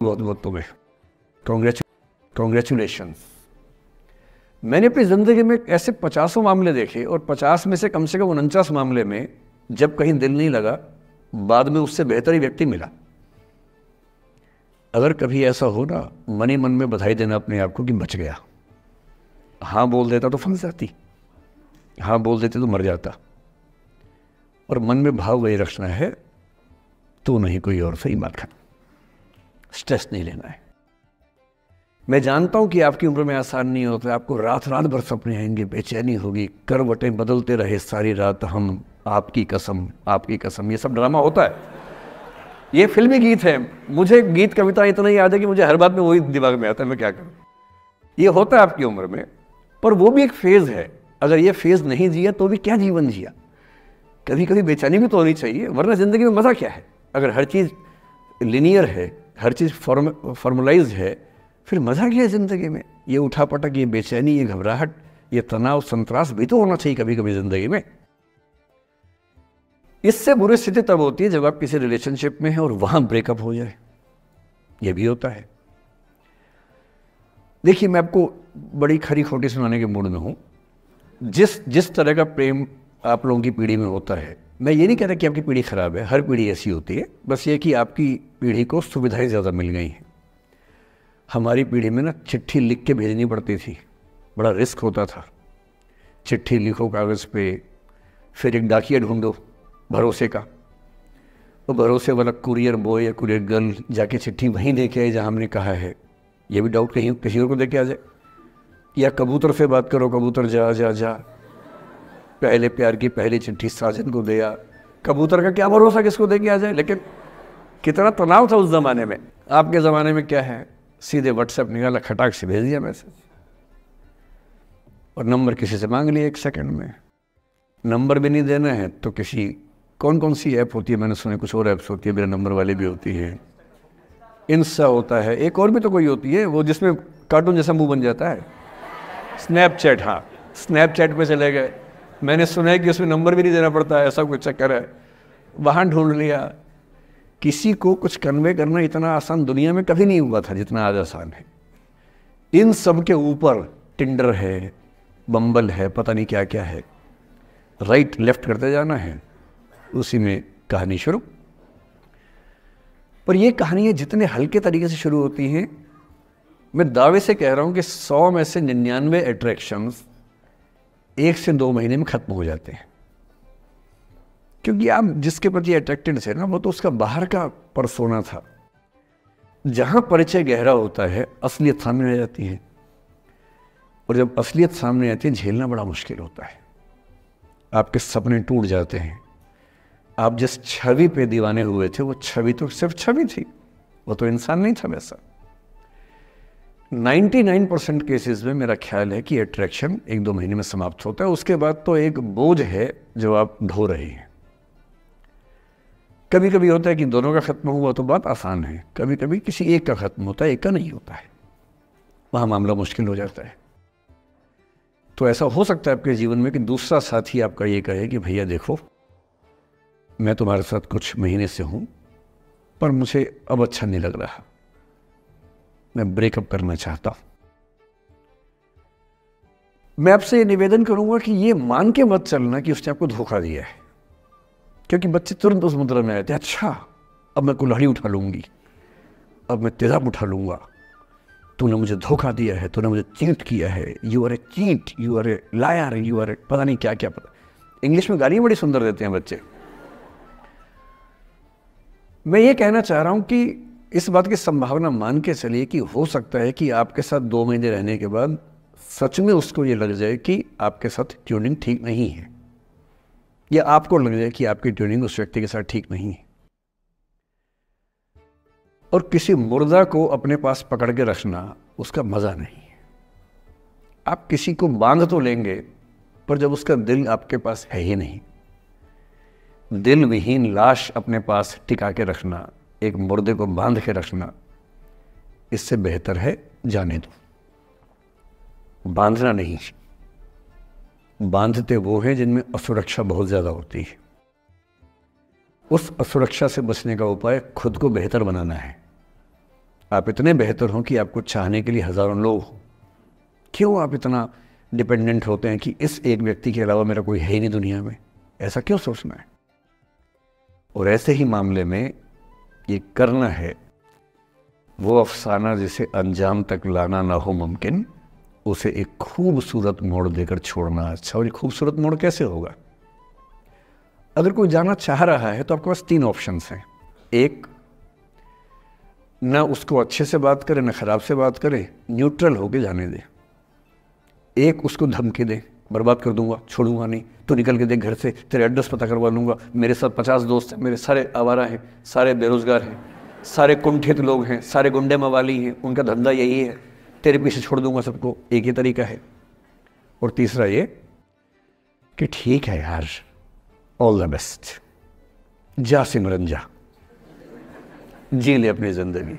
बहुत बहुत तुम्हें कॉन्ग्रेचुलेशन मैंने अपनी ज़िंदगी में ऐसे पचासों मामले देखे और पचास में से कम से कम उनचास मामले में जब कहीं दिल नहीं लगा, बाद में उससे बेहतर ही व्यक्ति मिला। अगर कभी ऐसा हो ना, मन ही मन में बधाई देना अपने आप को कि बच गया। हाँ बोल देता तो फंस जाती। हाँ बोल देते तो मर जाता। और मन में भाव वही रखना है तो नहीं कोई और सही बात खाना स्ट्रेस नहीं लेना है। मैं जानता हूँ कि आपकी उम्र में आसान नहीं होता, आपको रात रात भर सपने आएँगे, बेचैनी होगी, करवटें बदलते रहे सारी रात, हम आपकी कसम आपकी कसम, ये सब ड्रामा होता है। ये फिल्मी गीत है, मुझे गीत कविता इतना याद है कि मुझे हर बात में वही दिमाग में आता है, मैं क्या करूँ? ये होता है आपकी उम्र में, पर वो भी एक फ़ेज़ है, अगर ये फ़ेज़ नहीं जिया तो भी क्या जीवन जिया? कभी कभी बेचैनी भी तो होनी चाहिए, वरना ज़िंदगी में मज़ा क्या है? अगर हर चीज़ लिनियर है हर चीज़ फॉर्म फॉर्मुलाइज है, फिर मज़ा क्या है ज़िंदगी में? ये उठा पटक ये बेचैनी, ये घबराहट, ये तनाव, संतरास भी तो होना चाहिए कभी कभी ज़िंदगी में। इससे बुरी स्थिति तब होती है जब आप किसी रिलेशनशिप में हैं और वहाँ ब्रेकअप हो जाए। ये भी होता है। देखिए, मैं आपको बड़ी खरी खोटी सुनाने के मूड में हूँ। जिस जिस तरह का प्रेम आप लोगों की पीढ़ी में होता है मैं ये नहीं कह रहा कि आपकी पीढ़ी ख़राब है, हर पीढ़ी ऐसी होती है। बस ये कि आपकी पीढ़ी को सुविधाएँ ज़्यादा मिल गई हैं। हमारी पीढ़ी में ना चिट्ठी लिख के भेजनी पड़ती थी, बड़ा रिस्क होता था। चिट्ठी लिखो कागज़ पे, फिर एक डाकिया ढूंढो, भरोसे का। तो भरोसे वाला कुरियर बॉय या कुरियर गर्ल जाके चिट्ठी वहीं दे के आए जहाँ हमने कहा है। ये भी डाउट कहीं किसी और को दे के आ जाए। या कबूतर से बात करो, कबूतर जा जा जा। पहले प्यार की पहली चिट्ठी साजन को दिया। कबूतर का क्या भरोसा किसको दे के आ जाए? लेकिन कितना तनाव था उस ज़माने में। आपके ज़माने में क्या है? सीधे व्हाट्सएप निकाला, खटाक से भेज दिया मैसेज। और नंबर किसी से मांग लिया एक सेकंड में। नंबर भी नहीं देना है तो किसी कौन कौन सी ऐप होती है? मैंने सुने कुछ और ऐप्स होती है, मेरा नंबर वाली भी होती है। इंस्टा होता है। एक और भी तो कोई होती है, वो जिसमें कार्टून जैसा मुँह बन जाता है। स्नैपचैट हाँ। स्नैपचैट पे चले गए। मैंने सुना है कि उसमें नंबर भी नहीं देना पड़ता है ऐसा कुछ चक्कर है। वहाँ ढूंढ लिया। किसी को कुछ कन्वे करना इतना आसान दुनिया में कभी नहीं हुआ था जितना आज आसान है। इन सब के ऊपर टिंडर है बम्बल है, पता नहीं क्या क्या है। राइट लेफ़्ट करते जाना है। उसी में कहानी शुरू। पर ये कहानियाँ जितने हल्के तरीके से शुरू होती हैं, मैं दावे से कह रहा हूँ कि सौ में से निन्यानवे अट्रैक्शंस एक से दो महीने में ख़त्म हो जाते हैं। क्योंकि आप जिसके प्रति अट्रैक्टेड थे ना, वो तो उसका बाहर का परसोना था। जहाँ परिचय गहरा होता है, असलियत सामने आ जाती है। और जब असलियत सामने आती है, झेलना बड़ा मुश्किल होता है। आपके सपने टूट जाते हैं। आप जिस छवि पे दीवाने हुए थे, वो छवि तो सिर्फ़ छवि थी। वो तो इंसान नहीं था वैसा। 99 परसेंट केसेस में मेरा ख्याल है कि अट्रैक्शन एक दो महीने में समाप्त होता है। उसके बाद तो एक बोझ है जो आप ढो रहे हैं। कभी कभी होता है कि दोनों का ख़त्म हुआ तो बात आसान है। कभी कभी किसी एक का ख़त्म होता है, एक का नहीं होता है। वहाँ मामला मुश्किल हो जाता है। तो ऐसा हो सकता है आपके जीवन में कि दूसरा साथी आपका ये कहे कि, भैया देखो, मैं तुम्हारे साथ कुछ महीने से हूँ, पर मुझे अब अच्छा नहीं लग रहा। मैं ब्रेकअप करना चाहता हूँ। मैं आपसे निवेदन करूँगा कि ये मान के मत चलना कि उसने आपको धोखा दिया है। क्योंकि बच्चे तुरंत उस मुद्रा में आए थे अच्छा अब मैं कुल्हाड़ी उठा लूँगी, अब मैं तेजाब उठा लूँगा। तूने मुझे धोखा दिया है, तूने मुझे चीट किया है। You are a cheat you are a liar you are a पता नहीं क्या क्या पता। इंग्लिश में गालियाँ बड़ी सुंदर देते हैं बच्चे। मैं ये कहना चाह रहा हूँ कि इस बात की संभावना मान के चलिए कि हो सकता है कि आपके साथ दो महीने रहने के बाद सच में उसको ये लग जाए कि आपके साथ ट्यूनिंग ठीक नहीं है। या आपको लग जाए कि आपकी ट्यूनिंग उस व्यक्ति के साथ ठीक नहीं है। और किसी मुर्दा को अपने पास पकड़ के रखना उसका मज़ा नहीं है। आप किसी को बाँध तो लेंगे, पर जब उसका दिल आपके पास है ही नहीं। दिल विहीन लाश अपने पास टिका के रखना एक मुर्दे को बाँध के रखना इससे बेहतर है जाने दो। बांधना नहीं। बांधते वो हैं जिनमें असुरक्षा बहुत ज़्यादा होती है। उस असुरक्षा से बचने का उपाय खुद को बेहतर बनाना है। आप इतने बेहतर हों कि आपको चाहने के लिए हज़ारों लोग हों। क्यों आप इतना डिपेंडेंट होते हैं कि इस एक व्यक्ति के अलावा मेरा कोई है ही नहीं दुनिया में? ऐसा क्यों सोचना है? और ऐसे ही मामले में ये करना है, वो अफसाना जिसे अंजाम तक लाना ना हो मुमकिन, उसे एक खूबसूरत मोड़ देकर छोड़ना अच्छा और ये खूबसूरत मोड़ कैसे होगा? अगर कोई जाना चाह रहा है तो आपके पास तीन ऑप्शंस हैं। एक, ना उसको अच्छे से बात करे, ना ख़राब से बात करे न्यूट्रल होके जाने दे। एक, उसको धमकी दे। बर्बाद कर दूँगा, छोड़ूँगा नहीं। तो निकल के देख घर से, तेरे एड्रेस पता करवा लूँगा। मेरे साथ पचास दोस्त हैं, मेरे सारे आवारा हैं, सारे बेरोज़गार हैं, सारे कुंठित लोग हैं, सारे गुंडे मवाली हैं, उनका धंधा यही है। तेरे पीछे छोड़ दूँगा सबको, एक ही तरीका है। और तीसरा ये कि ठीक है यार ऑल द बेस्ट जा सिमरन, जा। जी ले अपनी ज़िंदगी।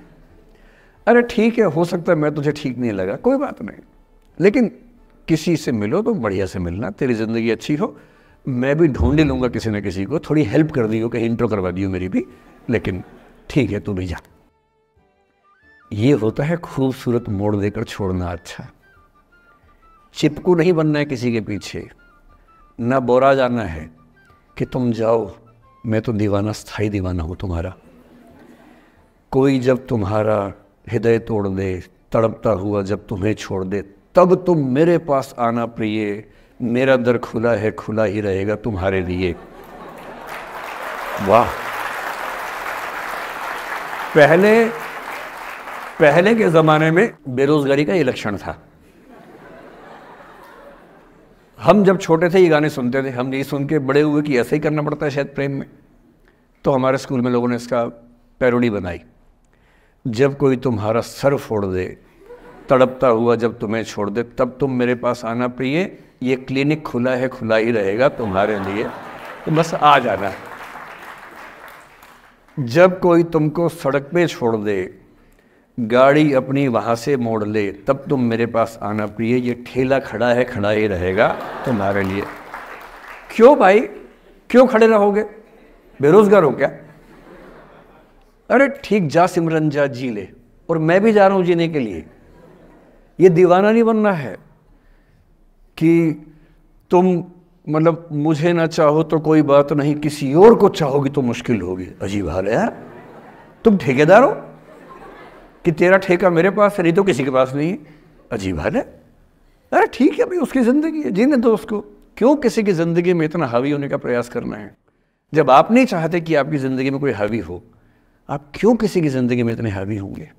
अरे ठीक है, हो सकता है मैं तुझे ठीक नहीं लगा, कोई बात नहीं। लेकिन किसी से मिलो तो बढ़िया से मिलना, तेरी ज़िंदगी अच्छी हो। मैं भी ढूंढ लूँगा किसी न किसी को। थोड़ी हेल्प कर दी हो कहीं इंट्रो करवा दी मेरी भी। लेकिन ठीक है, तू भी जा। ये होता है खूबसूरत मोड़ देकर छोड़ना अच्छा। चिपकू नहीं बनना है किसी के पीछे। ना बोरा जाना है कि तुम जाओ, मैं तो दीवाना स्थायी दीवाना हूँ तुम्हारा। कोई जब तुम्हारा हृदय तोड़ दे, तड़पता हुआ जब तुम्हें छोड़ दे तब तुम मेरे पास आना प्रिय। मेरा दर खुला है, खुला ही रहेगा तुम्हारे लिए। वाह। पहले पहले के ज़माने में बेरोज़गारी का ये लक्षण था। हम जब छोटे थे, ये गाने सुनते थे। हम यही सुन के बड़े हुए कि ऐसे ही करना पड़ता है शायद प्रेम में। तो हमारे स्कूल में लोगों ने इसका पैरोडी बनाई। जब कोई तुम्हारा सर फोड़ दे तड़पता हुआ जब तुम्हें छोड़ दे, तब तुम मेरे पास आना प्रिय। ये क्लिनिक खुला है, खुला ही रहेगा तुम्हारे लिए। तो बस आ जाना। जब कोई तुमको सड़क पे छोड़ दे, गाड़ी अपनी वहाँ से मोड़ ले, तब तुम मेरे पास आना प्रिय। ये ठेला खड़ा है, खड़ा ही रहेगा तुम्हारे लिए। क्यों भाई? क्यों खड़े रहोगे? बेरोजगार हो क्या? अरे ठीक, जा सिमरन, जा जी ले। और मैं भी जा रहा हूँ जीने के लिए। ये दीवाना नहीं बनना है कि तुम मतलब मुझे ना चाहो तो कोई बात नहीं, किसी और को चाहोगी तो मुश्किल होगी। अजीब हाल है यार। तुम ठेकेदार हो? कि तेरा ठेका मेरे पास है, नहीं तो किसी के पास नहीं है? अजीब हाल है। अरे ठीक है भाई, उसकी ज़िंदगी है। जीने दो उसको। क्यों किसी की ज़िंदगी में इतना हावी होने का प्रयास करना है? जब आप नहीं चाहते कि आपकी ज़िंदगी में कोई हावी हो, आप क्यों किसी की ज़िंदगी में इतने हावी होंगे?